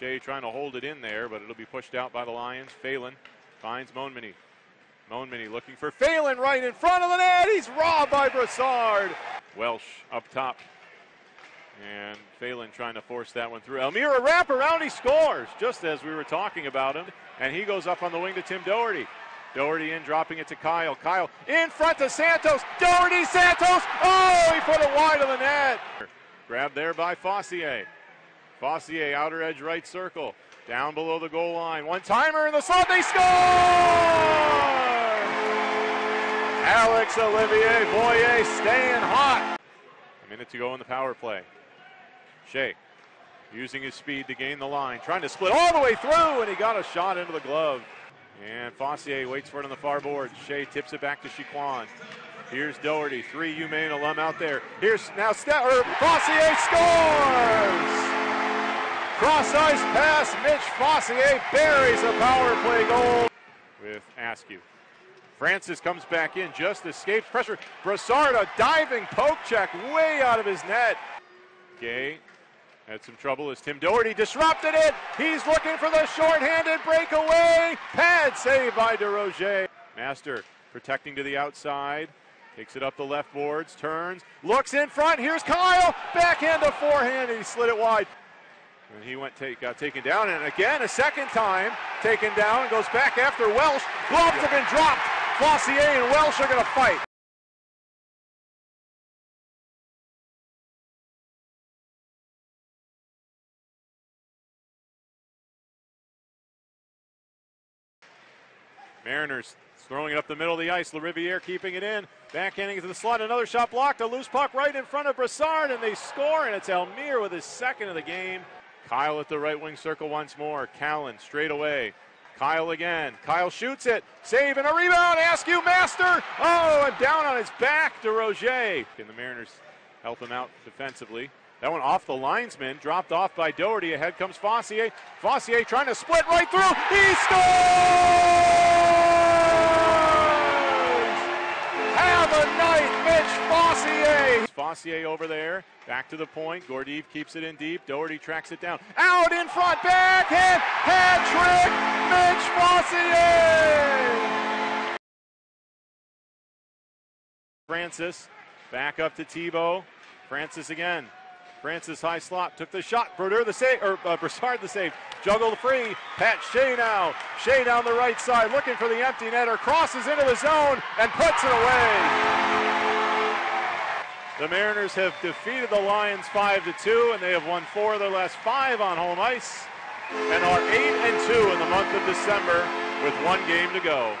Shea trying to hold it in there, but it'll be pushed out by the Lions. Phelan finds Montminy. Montminy looking for Phelan right in front of the net. He's robbed by Brassard. Welsh up top. And Phelan trying to force that one through. Elmira wrap around, he scores, just as we were talking about him. And he goes up on the wing to Tim Doherty. Doherty in, dropping it to Kyle. Kyle in front to Santos. Doherty, Santos. Oh, he put it wide of the net. Grabbed there by Fossier. Fossier, outer edge right circle. Down below the goal line. One timer in the slot. They score! Alex Olivier Voyer staying hot. A minute to go in the power play. Shea using his speed to gain the line. Trying to split all the way through, and he got a shot into the glove. And Fossier waits for it on the far board. Shea tips it back to Chiquan. Here's Doherty, three UMaine alum out there. Here's now Ste- Fossier scores! Cross ice pass, Mitch Fossier buries a power play goal with Askew. Francis comes back in, just escapes pressure. Brassard, a diving poke check way out of his net. Gay had some trouble as Tim Doherty disrupted it. He's looking for the shorthanded breakaway. Pad save by DeRoger. Master protecting to the outside. Takes it up the left boards, turns, looks in front. Here's Kyle. Backhand to forehand. He slid it wide. And he went take, got taken down, and again a second time taken down. Goes back after Welsh. Gloves have been dropped. Fossier and Welsh are going to fight. Mariners throwing it up the middle of the ice. LaRiviere keeping it in. Backhanding it to the slot. Another shot blocked. A loose puck right in front of Brassard, and they score, and it's Elmire with his second of the game. Kyle at the right wing circle once more. Callan straight away. Kyle again. Kyle shoots it. Save and a rebound. Askew Master. Oh, and down on his back to Roger. Can the Mariners help him out defensively? That one off the linesman, dropped off by Doherty. Ahead comes Fossier. Fossier trying to split right through. He scores! Fossier over there, back to the point. Gordiev keeps it in deep. Doherty tracks it down. Out in front, backhand, hat trick, Mitch Fossier. Francis, back up to Tebow. Francis again. Francis high slot took the shot. Brodeur the save, or uh, Brassard the save. Juggled free. Pat Shea now. Shea down the right side, looking for the empty netter. Crosses into the zone and puts it away. The Mariners have defeated the Lions five to two, and they have won four of their last five on home ice, and are eight and two in the month of December with one game to go.